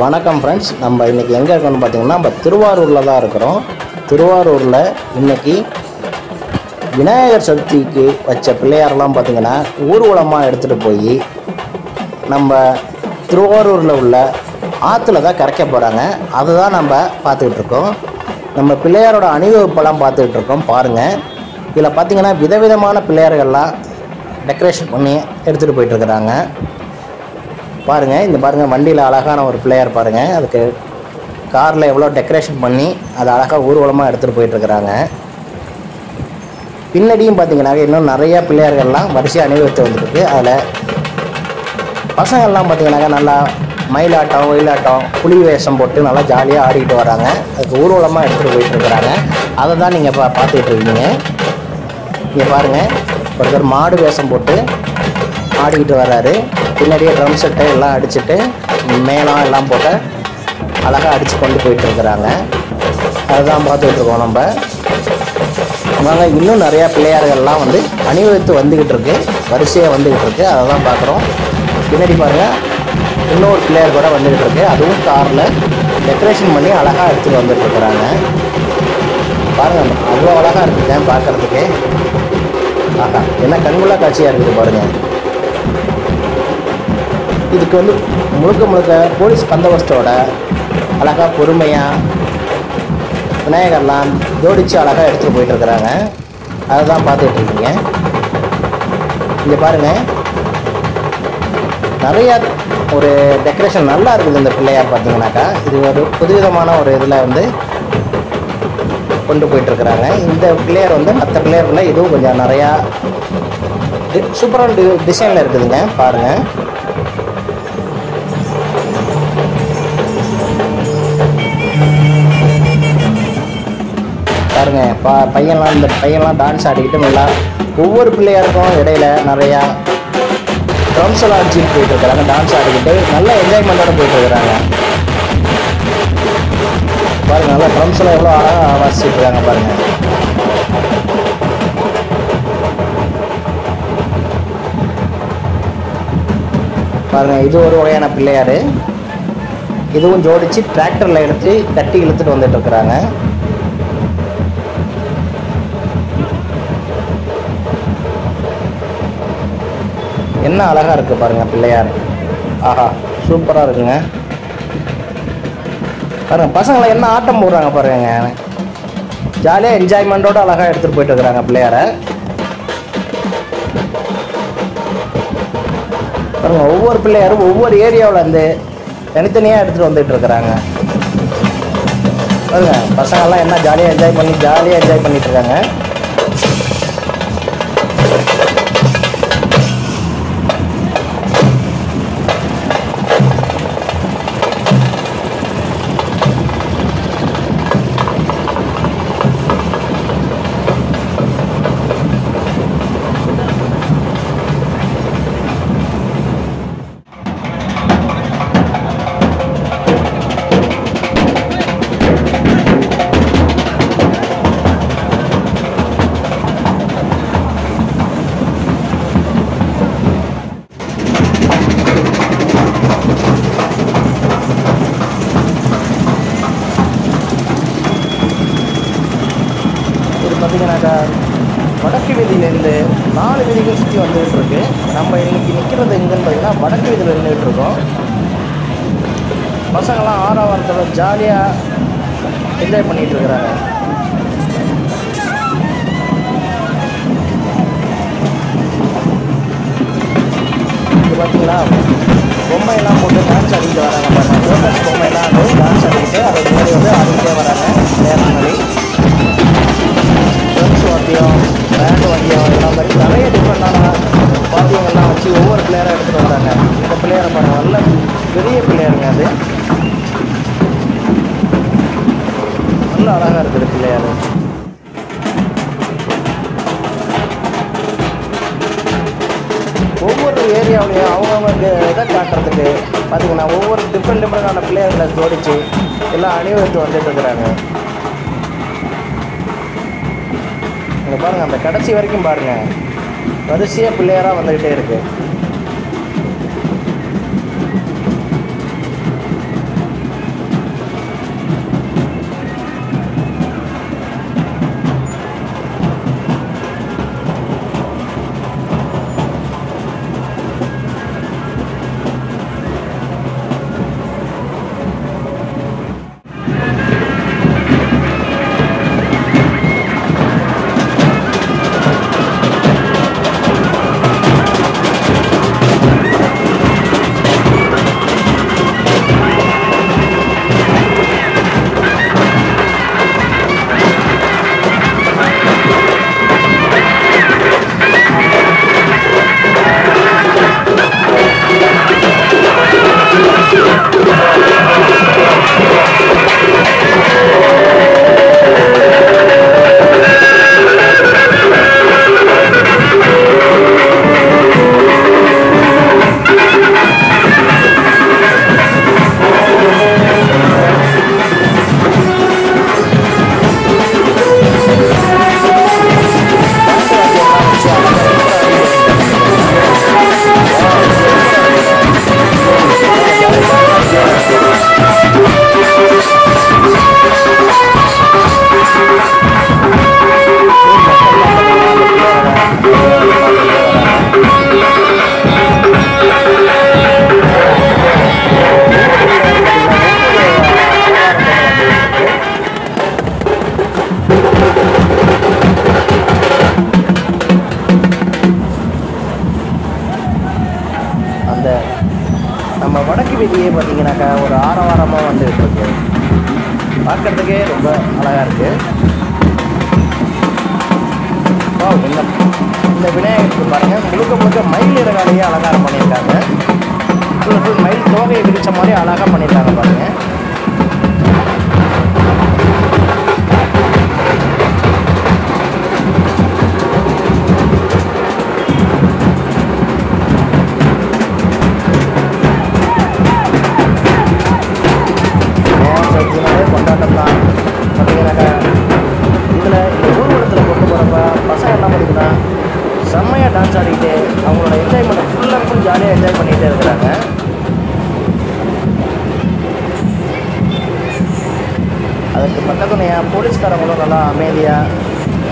வணக்கம் ஃப்ரெண்ட்ஸ் நம்ம இன்றைக்கி எங்கே இருக்கோம்னு பார்த்திங்கன்னா நம்ம திருவாரூரில் தான் இருக்கிறோம். திருவாரூரில் இன்றைக்கி விநாயகர் சதுர்த்திக்கு வச்ச பிள்ளையாரெல்லாம் பார்த்தீங்கன்னா ஊர்வலமாக எடுத்துகிட்டு போய் நம்ம திருவாரூரில் உள்ள ஆற்றுல தான் கரைக்க போகிறாங்க அதை தான் நம்ம பார்த்துக்கிட்டு இருக்கோம். நம்ம பிள்ளையாரோட அணிவகுப்பெல்லாம் பார்த்துக்கிட்டு இருக்கோம். பாருங்கள் இதில் பார்த்தீங்கன்னா விதவிதமான பிள்ளையார்கள்லாம் டெக்கரேஷன் பண்ணி எடுத்துகிட்டு போயிட்டுருக்குறாங்க பாருங்கள் இந்த பாருங்கள் வண்டியில் அழகான ஒரு பிள்ளையார் பாருங்கள் அதுக்கு காரில் எவ்வளோ டெக்கரேஷன் பண்ணி அதை அழகாக ஊர்வலமாக எடுத்துகிட்டு போயிட்டுருக்குறாங்க பின்னாடியும் பார்த்தீங்கன்னா இன்னும் நிறையா பிள்ளையார்கள்லாம் வரிசையாக அணிவகுத்து வந்துருக்கு. அதில் பசங்கள்லாம் பார்த்தீங்கன்னாக்கா நல்லா மயிலாட்டம் ஒயிலாட்டம் புலி வேஷம் போட்டு நல்லா ஜாலியாக ஆடிக்கிட்டு வராங்க. அதுக்கு ஊர்வலமாக எடுத்துகிட்டு போயிட்டுருக்குறாங்க அதை தான் நீங்கள் பா பார்த்துக்கிட்டு இருக்கீங்க. இங்கே பாருங்கள் ஒருத்தர் மாடு வேஷம் போட்டு ஆடிக்கிட்டு வர்றாரு. பின்னாடியே ட்ரம் செட்டு எல்லாம் அடிச்சுட்டு மேளம் எல்லாம் போட்டு அழகாக அடித்து கொண்டு போயிட்டுருக்குறாங்க அதுதான் பார்த்துட்ருக்கோம் நம்ம. வாங்க இன்னும் நிறையா பிள்ளையார்கள்லாம் வந்து அணிவகுத்து வந்துக்கிட்டு இருக்கு. வரிசையாக வந்துக்கிட்டு இருக்கு. அதை தான் பார்க்குறோம். பின்னாடி பாருங்கள் இன்னொரு பிள்ளையார் கூட வந்துக்கிட்டு இருக்கு. அதுவும் காரில் டெக்கரேஷன் பண்ணி அழகாக எடுத்துகிட்டு வந்துட்டுருக்குறாங்க பாருங்கள் அவ்வளோ அழகாக இருக்குங்க பார்க்குறதுக்கு. ஆஹா என்ன கண்குள்ளா காட்சியாக இருக்குது பாருங்கள் இதுக்கு வந்து முழுக்க முழுக்க போலீஸ் பந்தோபஸ்தோட அழகாக பொறுமையாக விநாயகர்லாம் ஜோடித்து அழகாக எடுத்துகிட்டு போயிட்டுருக்குறாங்க. அதை தான் பார்த்துட்டு இருக்கீங்க இங்கே பாருங்கள் நிறையா ஒரு டெக்கரேஷன் நல்லா இருக்குது இந்த பிள்ளையார் பார்த்தீங்கன்னாக்கா. இது ஒரு புதுவிதமான ஒரு இதில் வந்து கொண்டு போயிட்டுருக்குறாங்க. இந்த பிள்ளையார் வந்து மற்ற பிள்ளையார்ல இதுவும் கொஞ்சம் நிறையா சூப்பரான டி டிசைனில் இருக்குதுங்க. பாருங்கள் பாருங்க பா பையன்லாம் இந்த பையன்லாம் டான்ஸ் ஆடிக்கிட்டு நல்லா ஒவ்வொரு பிள்ளையாருக்கும் இடையில நிறையா ட்ரம்ஸ் எல்லாம் அடிச்சுட்டு போயிட்டு இருக்கிறாங்க டான்ஸ் ஆடிக்கிட்டு நல்லா என்ஜாய்மெண்ட்டோட போயிட்டு இருக்கிறாங்க. பாருங்க நல்லா ட்ரம்ஸ் எல்லாம் எவ்வளோ அழகாக வாசிச்சுட்டு இருக்காங்க பாருங்க. பாருங்க இது ஒரு வகையான பிள்ளையார். இதுவும் ஜோடிச்சு டிராக்டரில் எடுத்து கட்டி இழுத்துட்டு வந்துட்டு இருக்கிறாங்க. என்ன அழகா இருக்கு பாருங்க பிள்ளையார். ஆஹா சூப்பரா இருக்குங்க. பாருங்க பசங்களை என்ன ஆட்டம் போடுறாங்க பாருங்க. ஜாலியாக என்ஜாய்மெண்ட்டோட அழகா எடுத்துட்டு போயிட்டு இருக்கிறாங்க பிள்ளையார. பாருங்க ஒவ்வொரு பிள்ளையாரும் ஒவ்வொரு ஏரியாவில் இருந்து தனித்தனியாக எடுத்துட்டு வந்துட்டு இருக்கிறாங்க. பாருங்க பசங்கள்லாம் என்ன ஜாலியாக என்ஜாய் பண்ணி ஜாலியாக என்ஜாய் பண்ணிட்டு இருக்காங்க. இது பார்த்தீங்கன்னாக்கா வடக்கு வீதியிலேருந்து நாலு வீதிகள் சுற்றி வந்துகிட்டு இருக்கு. நம்ம இன்றைக்கி நிற்கிறது எங்கன்னு பார்த்தீங்கன்னா வடக்கு வீதியில் நின்றுட்டு இருக்கோம். பசங்களாம் ஆறாவாரத்தோட ஜாலியாக என்ஜாய் பண்ணிகிட்டு இருக்கிறாங்க. இது பார்த்தீங்களா? இந்தியாவுடைய அவங்கவுங்க இதை காட்டுறதுக்கு பார்த்தீங்கன்னா ஒவ்வொரு டிஃப்ரெண்ட் டிஃப்ரெண்டான பிள்ளையர்களை ஜோடித்து எல்லாம் அணிவகுத்து வந்துட்டு இருக்கிறாங்க. இங்கே பாருங்க அந்த கடைசி வரைக்கும் பாருங்க. வரிசையாக பிள்ளையராக வந்துக்கிட்டே இருக்கு. வெளியே பார்த்தீங்கன்னாக்கா ஒரு ஆரவாரமாக வந்துட்டு இருக்கு பார்க்கறதுக்கே ரொம்ப அழகாக இருக்குது Wow, இந்த இந்த விநாயகருக்கு பாருங்கள் முழுக்க முழுக்க மயில் இறகாலேயே அலங்காரம் பண்ணியிருக்காங்க. ஃபுல் ஃபுல் மயில் தோகையை விரித்த மாதிரி அழகாக பண்ணியிருக்காங்க பாருங்கள் நல்லா அமைதியாக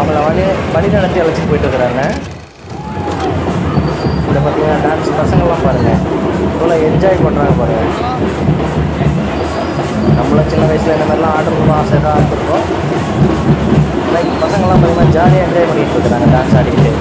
அவங்கள வழி வழி நடத்தி அழைச்சிட்டு போயிட்டு இருக்கிறாங்க. இதில் பார்த்தீங்கன்னா டான்ஸ் பசங்கள்லாம் பாருங்கள் இவ்வளோ என்ஜாய் பண்ணுறாங்க பாருங்கள் நம்மளும் சின்ன வயசில் இந்த மாதிரிலாம் ஆடணும்னு ஆசை தான் இருந்திருக்கோம். லைக் பசங்கள்லாம் பார்த்திங்கன்னா ஜாலியாக என்ஜாய் பண்ணிட்டு இருக்கிறாங்க டான்ஸ் ஆடிக்கிட்டு.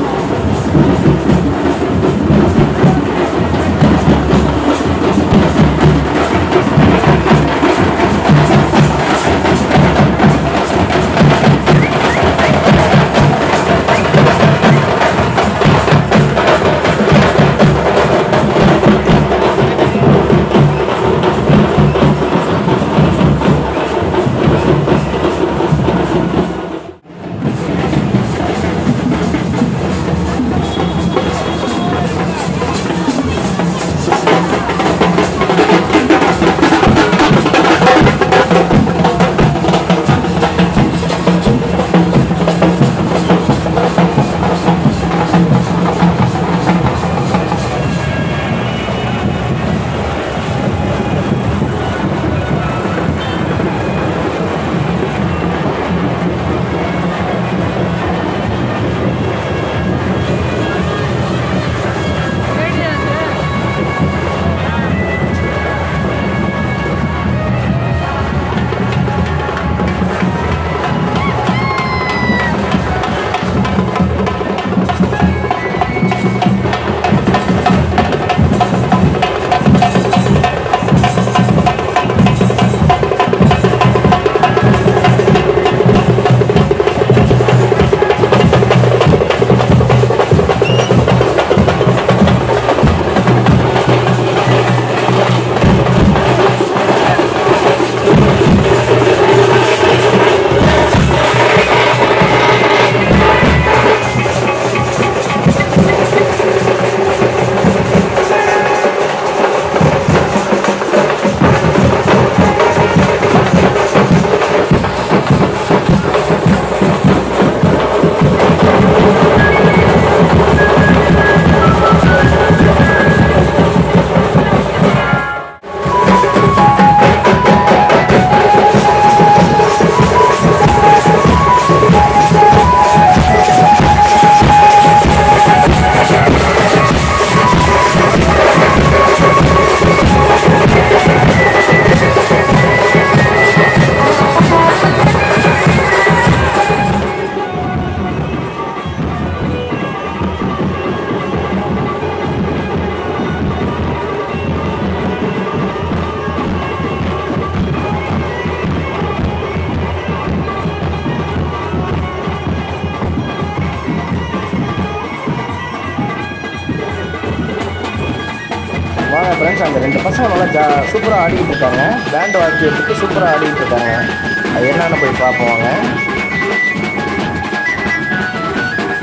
ரெண்டு பசங்க நல்லா ஜா சூப்பராக ஆடிக்கிட்டு இருக்காங்க பேண்ட் வாக்கி சூப்பராக ஆடிக்கிட்டு இருக்காங்க அது என்னென்னு போய் பார்ப்போம் வாங்க.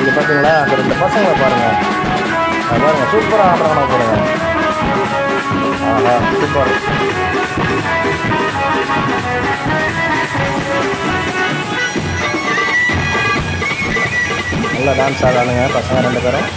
இது பார்த்தீங்களா அந்த ரெண்டு பசங்களை பாருங்கள் அது பாருங்க சூப்பராக ஆடுறாங்க பாருங்க. ஆஹா சூப்பர். நல்லா டான்ஸ் ஆடானுங்க பசங்க ரெண்டு பேரும்.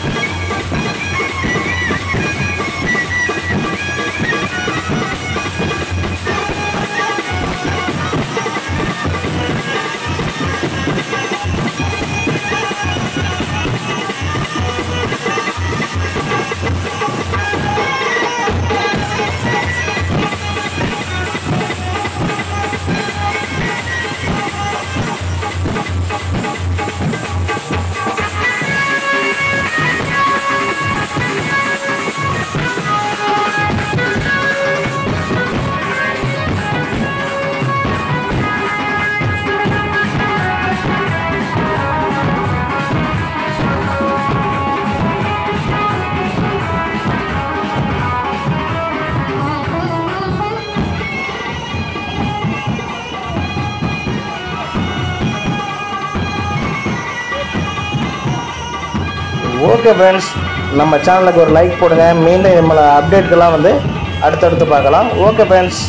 ஓகே ஃப்ரெண்ட்ஸ் நம்ம சேனலுக்கு ஒரு லைக் போடுங்க. மீண்டும் நம்மளை அப்டேட்கெல்லாம் வந்து அடுத்தடுத்து பார்க்கலாம். Okay friends